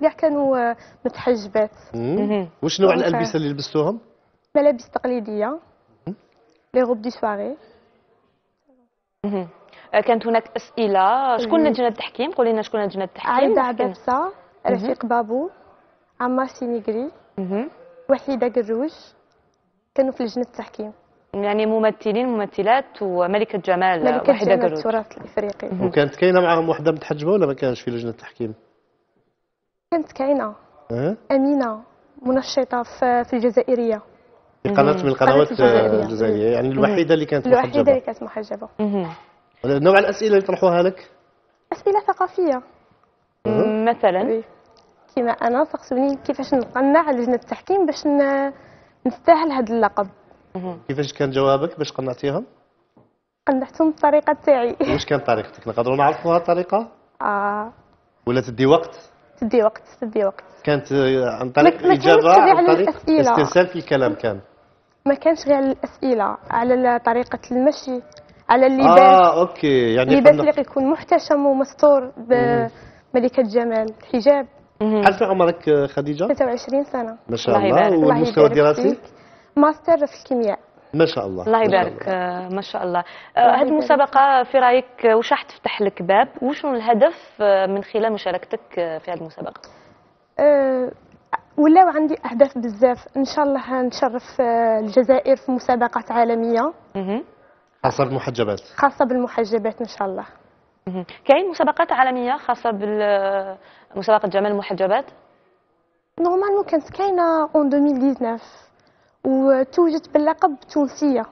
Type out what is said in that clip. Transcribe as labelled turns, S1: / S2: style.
S1: كاع كانوا آه، متحجبات.
S2: واش نوع الألبسة اللي لبستوهم؟
S1: ملابس تقليدية. les robes de
S3: soirée. آه، كانت هناك أسئلة. شكون. لجنه التحكيم قولي لنا شكون لجنه التحكيم عايدة.
S1: عبابسه رفيق بابو عمار سينيغري. وحيدة قروش. كانوا في لجنة التحكيم.
S3: يعني ممثلين ممثلات وملكة جمال
S1: ملكة
S3: وحيدة
S1: جمال
S3: قروش.
S1: التراث الإفريقي.
S2: وكانت كاينة معاهم وحدة متحجبة ولا ما كانش في لجنة التحكيم؟
S1: كانت كاينة.
S2: أه؟
S1: أمينة منشطة في في الجزائرية.
S2: في قناة من القنوات
S1: الجزائرية.
S2: الجزائرية. يعني الوحيدة اللي كانت
S1: الوحيدة اللي
S2: محجبة.
S1: كانت محجبه.
S2: نوع الأسئلة اللي طرحوها لك؟
S1: أسئلة
S3: ثقافية. مثلا؟
S1: وي. كيما أنا سقسوني كيفاش نقنع لجنة التحكيم باش نستاهل هذا اللقب.
S2: كيفاش كان جوابك باش قنعتيهم؟
S1: قنعتهم بالطريقة تاعي.
S2: واش كانت طريقتك؟ نقدروا نعرفوا هذه الطريقة؟
S1: آه.
S2: ولا تدي وقت؟
S1: تدي وقت تدي وقت.
S2: كانت عن طريق
S1: الإجابة
S2: عن
S1: على
S2: طريق
S1: الأسئلة.
S2: استرسال في الكلام كان.
S1: ما كانش غير على الأسئلة على طريقة المشي على اللباس
S2: آه okay يعني
S1: اللباس اللي يكون محتشم ومستور بملكه جمال الحجاب.
S2: هل في عمرك خديجة؟
S1: 23 سنة.
S2: ما شاء
S3: الله
S2: والمستوى الدراسي.
S1: ماستر في الكيمياء.
S2: ما شاء الله.
S3: الله
S2: ما شاء
S3: يبارك آه، ما شاء الله.
S1: الله
S3: هذه
S1: يبارك.
S3: المسابقة في رأيك آه، واش راح تفتح لك باب؟ وشنو الهدف آه، من خلال مشاركتك آه، في هذه المسابقة؟
S1: أه ولاو عندي أهداف بزاف إن شاء الله نشرف آه، الجزائر في مسابقات عالمية.
S3: مهم.
S2: خاصة بالمحجبات.
S1: خاصة بالمحجبات إن شاء الله.
S3: كاين مسابقات عالمية خاصة بمسابقه جمال المحجبات؟
S1: نورمالمون كانت كاينة اون 2019 وتوجت باللقب تونسية.